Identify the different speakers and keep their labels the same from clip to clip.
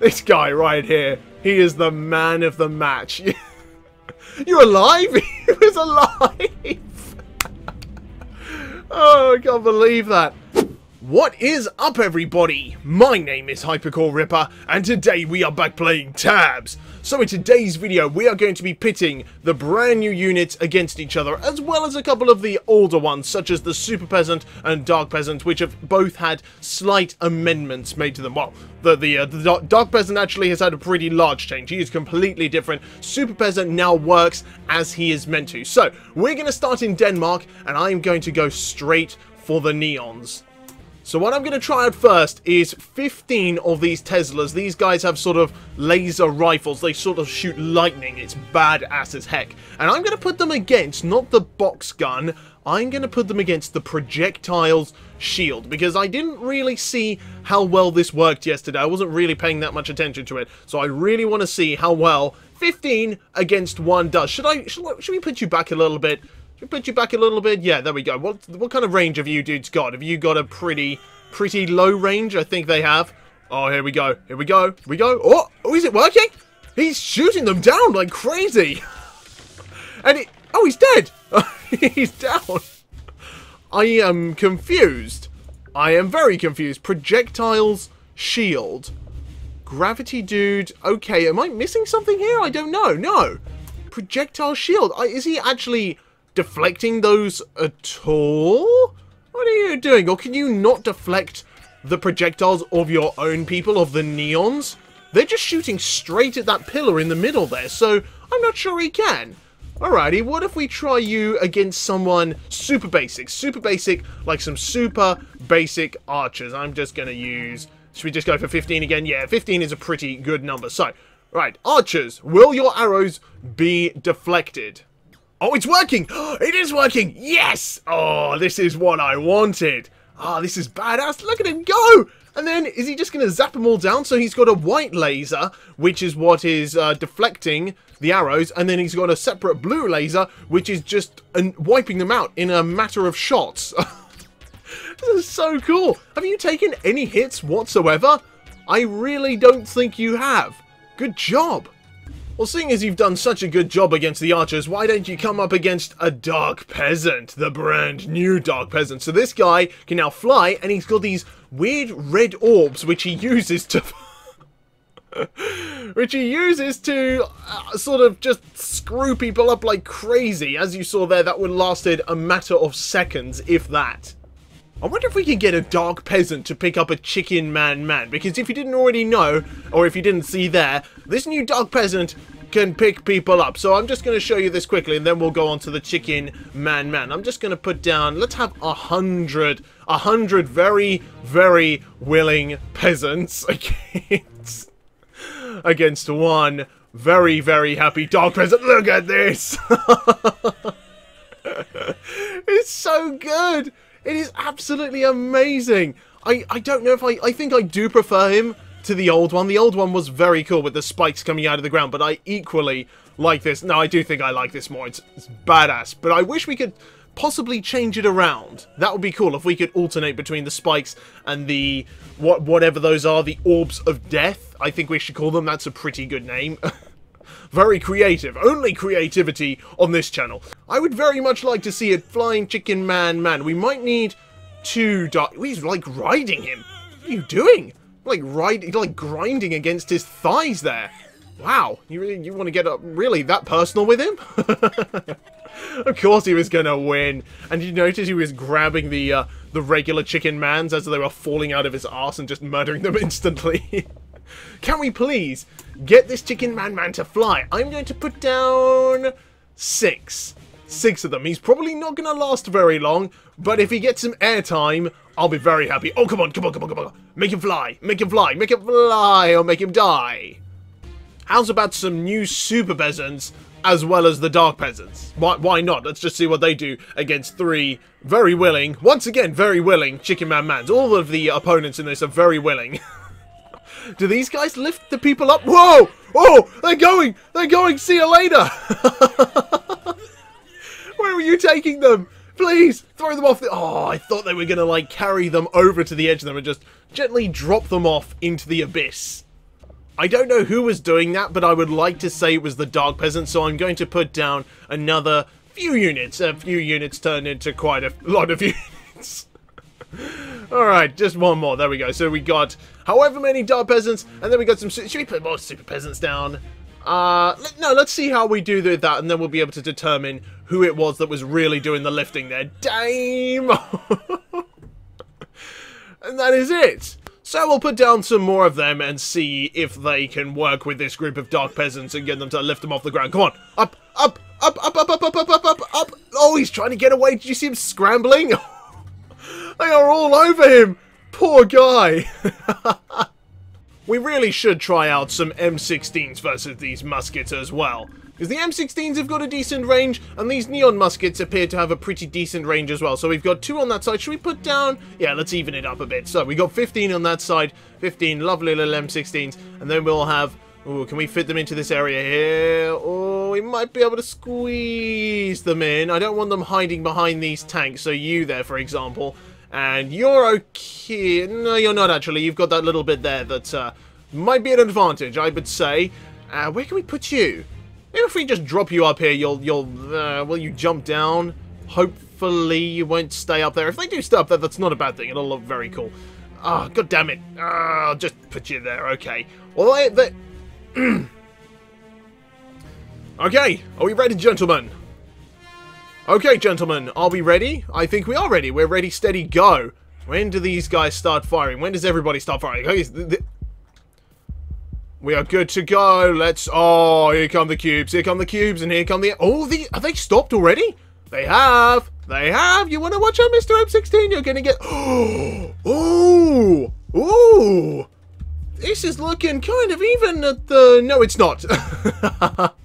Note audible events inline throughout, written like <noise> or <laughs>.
Speaker 1: This guy right here, he is the man of the match. <laughs> You're alive? <laughs> He was alive! <laughs> oh, I can't believe that. What is up everybody? My name is Hypercore Ripper and today we are back playing Tabs. So in today's video we are going to be pitting the brand new units against each other as well as a couple of the older ones such as the Super Peasant and Dark Peasant which have both had slight amendments made to them. Well, the, the, uh, the Dark Peasant actually has had a pretty large change. He is completely different. Super Peasant now works as he is meant to. So we're going to start in Denmark and I am going to go straight for the Neons. So what I'm going to try out first is 15 of these Teslas. These guys have sort of laser rifles. They sort of shoot lightning. It's badass as heck. And I'm going to put them against, not the box gun, I'm going to put them against the projectiles shield because I didn't really see how well this worked yesterday. I wasn't really paying that much attention to it. So I really want to see how well 15 against 1 does. Should I, should, I, should we put you back a little bit? Should we put you back a little bit? Yeah, there we go. What what kind of range have you dudes got? Have you got a pretty pretty low range? I think they have. Oh, here we go. Here we go. Here we go. Oh, oh, is it working? He's shooting them down like crazy. <laughs> And it... Oh, he's dead. <laughs> he's down. I am confused. I am very confused. Projectiles shield. Gravity dude. Okay, am I missing something here? I don't know. No. Projectile shield. I, is he actually deflecting those at all? What are you doing? Or can you not deflect the projectiles of your own people, of the neons? They're just shooting straight at that pillar in the middle there, so I'm not sure he can. Alrighty, what if we try you against someone super basic? Super basic, like some super basic archers. I'm just going to use... Should we just go for 15 again? Yeah, 15 is a pretty good number. So, right, archers, will your arrows be deflected? Oh, it's working! <gasps> It is working! Yes! Oh, this is what I wanted. Ah, oh, this is badass. Look at him go! And then, is he just going to zap them all down? So he's got a white laser, which is what is uh, deflecting the arrows. And then he's got a separate blue laser, which is just uh, wiping them out in a matter of shots. <laughs> this is so cool. Have you taken any hits whatsoever? I really don't think you have. Good job. Well, seeing as you've done such a good job against the archers, why don't you come up against a Dark Peasant, the brand new Dark Peasant? So this guy can now fly, and he's got these weird red orbs, which he uses to... <laughs> which he uses to uh, sort of just screw people up like crazy. As you saw there, that would lasted a matter of seconds, if that. I wonder if we can get a dark peasant to pick up a chicken man man, because if you didn't already know, or if you didn't see there, this new dark peasant can pick people up. So I'm just going to show you this quickly, and then we'll go on to the chicken man man. I'm just going to put down, let's have a hundred, a hundred very, very willing peasants <laughs> against, against one very, very happy dark peasant. Look at this! <laughs> it's so good! It is absolutely amazing. I, I don't know if I... I think I do prefer him to the old one. The old one was very cool with the spikes coming out of the ground, but I equally like this. No, I do think I like this more. It's, it's badass. But I wish we could possibly change it around. That would be cool if we could alternate between the spikes and the... what whatever those are, the orbs of death. I think we should call them. That's a pretty good name. <laughs> Very creative. Only creativity on this channel. I would very much like to see a flying chicken man man. We might need two dark... He's like riding him. What are you doing? Like riding, like grinding against his thighs there. Wow, you really, you want to get up really that personal with him? <laughs> of course he was gonna win. And you notice he was grabbing the uh, the regular chicken mans as they were falling out of his ass and just murdering them <laughs> instantly. Can we please get this chicken man man to fly? I'm going to put down six. Six of them. He's probably not going to last very long, but if he gets some airtime, I'll be very happy. Oh, come on, come on, come on, come on. Make him fly, make him fly, make him fly, or make him die. How's about some new super peasants as well as the dark peasants? Why, why not? Let's just see what they do against three very willing, once again, very willing Chicken Man Mans. All of the opponents in this are very willing. <laughs> Do these guys lift the people up? Whoa! Oh! They're going! They're going! See you later! <laughs> Where are you taking them? Please! Throw them off the... Oh, I thought they were going to, like, carry them over to the edge of them and just gently drop them off into the abyss. I don't know who was doing that, but I would like to say it was the Dark Peasant, so I'm going to put down another few units. A few units turned into quite a lot of <laughs> units. Alright, just one more. There we go. So we got however many Dark Peasants, and then we got some... Should we put more Super Peasants down? Uh, no, let's see how we do that, and then we'll be able to determine who it was that was really doing the lifting there. Dame! and that is it. So we'll put down some more of them and see if they can work with this group of dark peasants and get them to lift them off the ground. Come on, up, up, up, up, up, up, up, up, up, up, up. Oh, he's trying to get away. Did you see him scrambling? They are all over him. Poor guy. <laughs> we really should try out some M16s versus these muskets as well. Because the M16s have got a decent range, and these Neon muskets appear to have a pretty decent range as well. So we've got two on that side. Should we put down... Yeah, let's even it up a bit. So we got 15 on that side, 15 lovely little M16s, and then we'll have... Ooh, can we fit them into this area here? Oh, we might be able to squeeze them in. I don't want them hiding behind these tanks. So you there, for example. And you're okay. No, you're not actually. You've got that little bit there that uh, might be an advantage, I would say. Uh, where can we put you? Maybe if we just drop you up here, you'll, you'll, uh, will you jump down? Hopefully you won't stay up there. If they do up there, that's not a bad thing. It'll look very cool. Ah, oh, god damn it. Uh, I'll just put you there, okay. Well, they <clears throat> okay, are we ready, gentlemen? Okay, gentlemen, are we ready? I think we are ready. We're ready, steady, go. When do these guys start firing? When does everybody start firing? We are good to go. Let's... Oh, here come the cubes. Here come the cubes. And here come the... Oh, the... Have they stopped already? They have. They have. You want to watch out, Mr. M16? You're going to get... <gasps> Oh! Oh. This is looking kind of even at the... No, it's not. <laughs>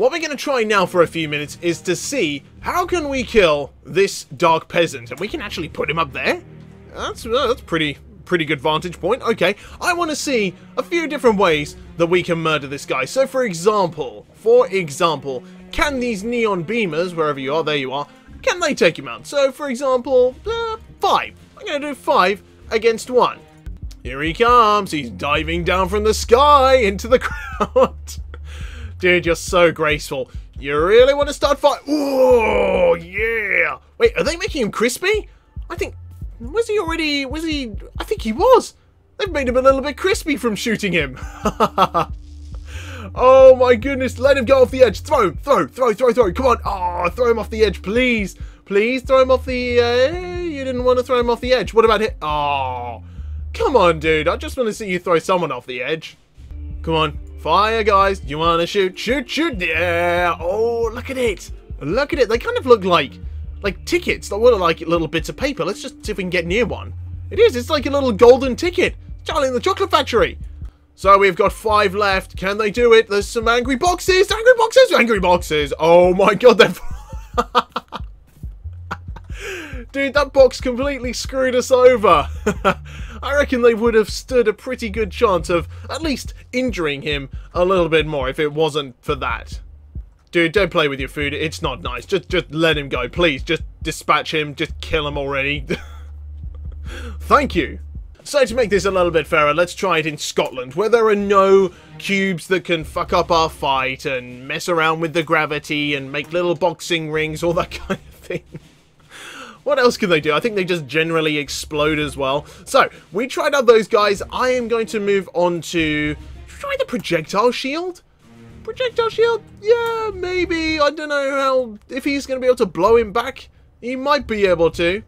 Speaker 1: what we're going to try now for a few minutes is to see how can we kill this dark peasant. And we can actually put him up there. That's, uh, that's pretty pretty good vantage point. Okay, I want to see a few different ways that we can murder this guy. So for example, for example, can these neon beamers, wherever you are, there you are, can they take him out? So for example, uh, five. I'm going to do five against one. Here he comes. He's diving down from the sky into the <laughs> ground. Dude, you're so graceful. You really want to start fight? Oh, yeah. Wait, are they making him crispy? I think was he already... Was he... I think he was. They've made him a little bit crispy from shooting him. <laughs> oh my goodness. Let him go off the edge. Throw, throw, throw, throw, throw. Come on. Oh, throw him off the edge, please. Please throw him off the... Uh, you didn't want to throw him off the edge. What about it? Oh, come on, dude. I just want to see you throw someone off the edge. Come on. Fire, guys. You want to shoot? Shoot, shoot. Yeah. Oh, look at it. Look at it. They kind of look like like tickets that were like little bits of paper. Let's just see if we can get near one. It is. It's like a little golden ticket. Charlie in the Chocolate Factory. So we've got five left. Can they do it? There's some angry boxes. Angry boxes. Angry boxes. Oh my god. They're... <laughs> Dude, that box completely screwed us over. <laughs> I reckon they would have stood a pretty good chance of at least injuring him a little bit more if it wasn't for that. Dude, don't play with your food. It's not nice. Just just let him go, please. Just dispatch him. Just kill him already. <laughs> Thank you. So to make this a little bit fairer, let's try it in Scotland, where there are no cubes that can fuck up our fight and mess around with the gravity and make little boxing rings, all that <laughs> kind of thing. What else can they do? I think they just generally explode as well. So, we tried out those guys. I am going to move on to... Try the projectile shield? Projectile shield? Yeah, maybe. I don't know how... If he's going to be able to blow him back, he might be able to.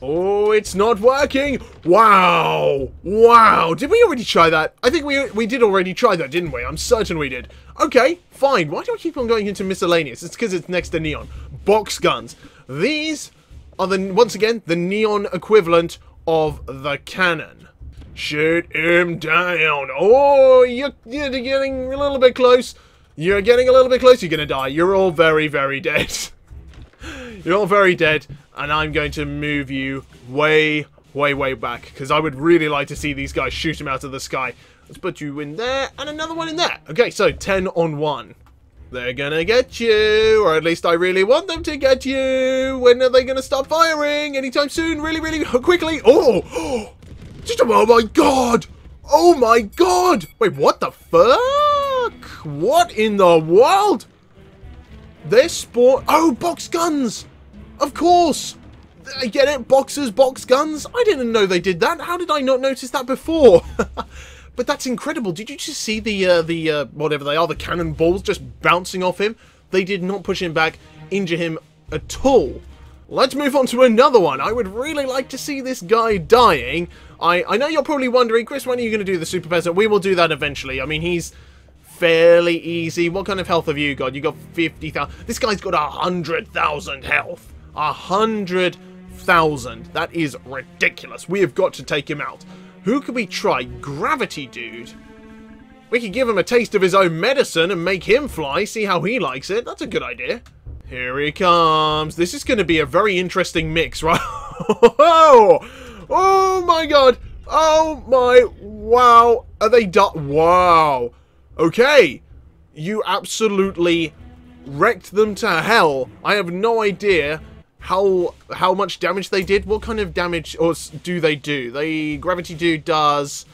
Speaker 1: Oh, it's not working. Wow. Wow. Did we already try that? I think we we did already try that, didn't we? I'm certain we did. Okay, fine. Why do I keep on going into miscellaneous? It's because it's next to neon. Box guns. These are the once again the neon equivalent of the cannon. Shoot him down. Oh, you're, you're getting a little bit close. You're getting a little bit close, you're going to die. You're all very, very dead. <laughs> you're all very dead, and I'm going to move you way, way, way back, because I would really like to see these guys shoot him out of the sky. Let's put you in there, and another one in there. Okay, so 10 on 1. They're gonna get you, or at least I really want them to get you. When are they gonna stop firing? Anytime soon, really, really <laughs> quickly. Oh, <gasps> just, oh my god. Oh my god! Wait, what the fuck? What in the world? They're spawn- Oh, box guns! Of course! I get it, boxers, box guns. I didn't know they did that. How did I not notice that before? <laughs> but that's incredible. Did you just see the, uh, the, uh, whatever they are, the cannonballs just bouncing off him? They did not push him back, injure him at all. Let's move on to another one. I would really like to see this guy dying. I, I know you're probably wondering, Chris, when are you going to do the Super Peasant? We will do that eventually. I mean, he's fairly easy. What kind of health have you got? You got 50,000. This guy's got 100,000 health. 100,000. That is ridiculous. We have got to take him out. Who could we try? Gravity Dude. We could give him a taste of his own medicine and make him fly, see how he likes it. That's a good idea. Here he comes. This is going to be a very interesting mix, <laughs> right? oh, oh my god. Oh my, wow. Are they done? Wow. Okay. You absolutely wrecked them to hell. I have no idea how how much damage they did. What kind of damage or do they do? They Gravity Dude does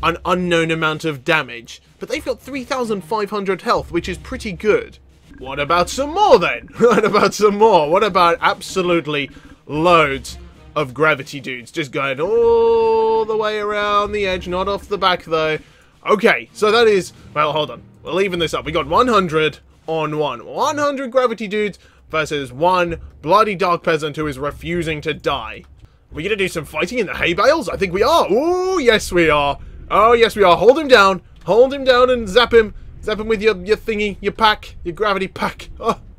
Speaker 1: an unknown amount of damage, but they've got 3,500 health, which is pretty good. What about some more then? <laughs> what about some more? What about absolutely loads of gravity dudes just going all the way around the edge, not off the back though. Okay, so that is, well, hold on. We're leaving this up. We got 100 on one. 100 gravity dudes versus one bloody dark peasant who is refusing to die. Are we gonna do some fighting in the hay bales? I think we are. Oh, yes we are. Oh, yes we are. Hold him down. Hold him down and zap him. Zap him with your, your thingy, your pack, your gravity pack. Oh. <laughs>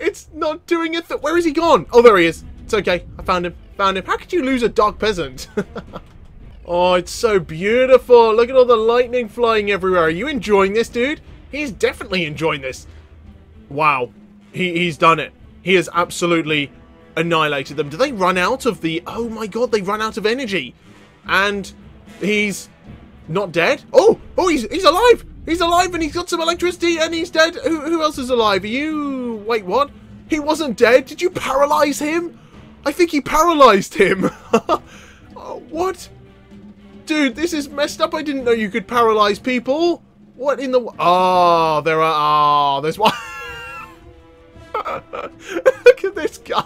Speaker 1: It's not doing it. Where is he gone? Oh, there he is. It's okay. I found him. Found him. How could you lose a dark peasant? <laughs> oh, it's so beautiful. Look at all the lightning flying everywhere. Are you enjoying this, dude? He's definitely enjoying this. Wow. He, he's done it. He has absolutely annihilated them. Do they run out of the... Oh my god, they run out of energy. And he's not dead. Oh, oh, he's, he's alive. He's alive and he's got some electricity and he's dead. Who, who else is alive? Are you... Wait, what? He wasn't dead? Did you paralyze him? I think he paralyzed him. oh, <laughs> what? Dude, this is messed up. I didn't know you could paralyze people. What in the... Oh, there are... Oh, there's one... <laughs> Look at this guy.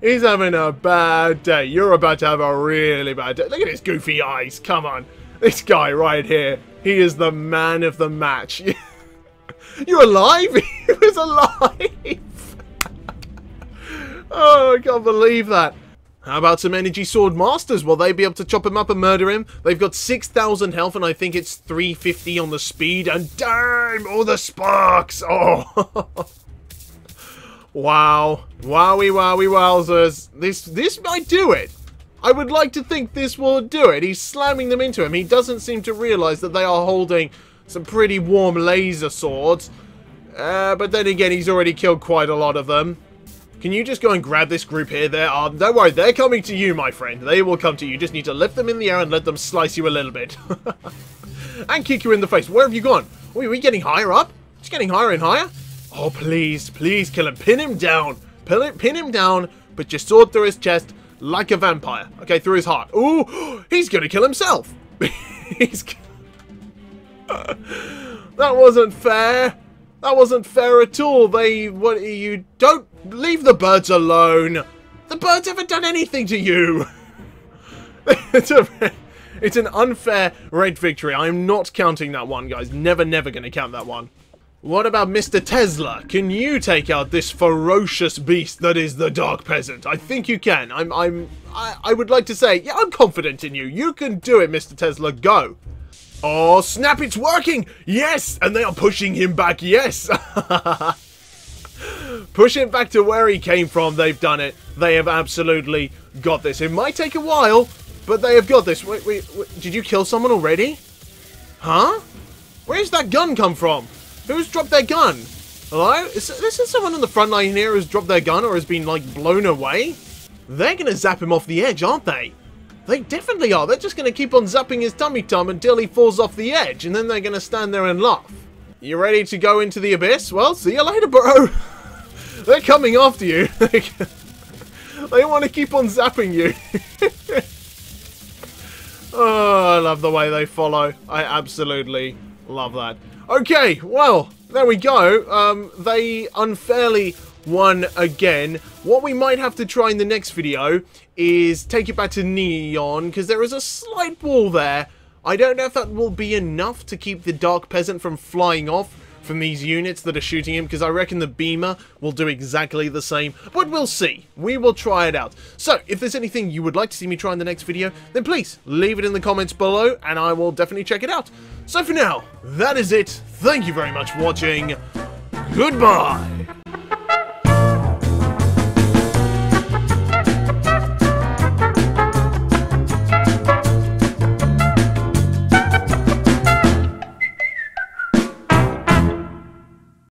Speaker 1: He's having a bad day. You're about to have a really bad day. Look at his goofy eyes. Come on. This guy right here. He is the man of the match. <laughs> You're alive? <laughs> He was alive! oh, I can't believe that. How about some Energy Sword Masters? Will they be able to chop him up and murder him? They've got 6,000 health and I think it's 350 on the speed. And damn, all the sparks! Oh! <laughs> wow. Wowie, wowie, wowzers. This, this might do it. I would like to think this will do it. He's slamming them into him. He doesn't seem to realise that they are holding some pretty warm laser swords. Uh, but then again, he's already killed quite a lot of them. Can you just go and grab this group here? There are, don't worry, they're coming to you, my friend. They will come to you. You just need to lift them in the air and let them slice you a little bit. <laughs> and kick you in the face. Where have you gone? Oh, are we getting higher up? It's getting higher and higher. Oh, please, please kill him. Pin him down. Pin, it, pin him down. Put your sword through his chest like a vampire. Okay, through his heart. Ooh, <gasps> he's gonna kill himself. <laughs> he's. <laughs> that wasn't fair. That wasn't fair at all. They, what, you don't leave the birds alone. The birds haven't done anything to you. <laughs> it's, a, it's an unfair red victory. I'm not counting that one, guys. Never, never going to count that one. What about Mr. Tesla? Can you take out this ferocious beast that is the Dark Peasant? I think you can. I'm, I'm, I, I would like to say, yeah, I'm confident in you. You can do it, Mr. Tesla. Go. Oh, snap, it's working! Yes! And they are pushing him back, yes! <laughs> Push him back to where he came from, they've done it. They have absolutely got this. It might take a while, but they have got this. Wait, wait, wait. did you kill someone already? Huh? Where's that gun come from? Who's dropped their gun? Hello? Is this is someone on the front line here who's dropped their gun or has been, like, blown away? They're gonna zap him off the edge, aren't they? They definitely are. They're just gonna keep on zapping his tummy tum until he falls off the edge, and then they're gonna stand there and laugh. You ready to go into the abyss? Well, see you later, bro. <laughs> they're coming after you. <laughs> they want to keep on zapping you. <laughs> Oh, I love the way they follow. I absolutely love that. Okay, well, there we go. Um, they unfairly won again. What we might have to try in the next video is take it back to Neon, because there is a slight wall there. I don't know if that will be enough to keep the Dark Peasant from flying off from these units that are shooting him, because I reckon the Beamer will do exactly the same, but we'll see. We will try it out. So, if there's anything you would like to see me try in the next video, then please leave it in the comments below, and I will definitely check it out. So for now, that is it. Thank you very much for watching. Goodbye.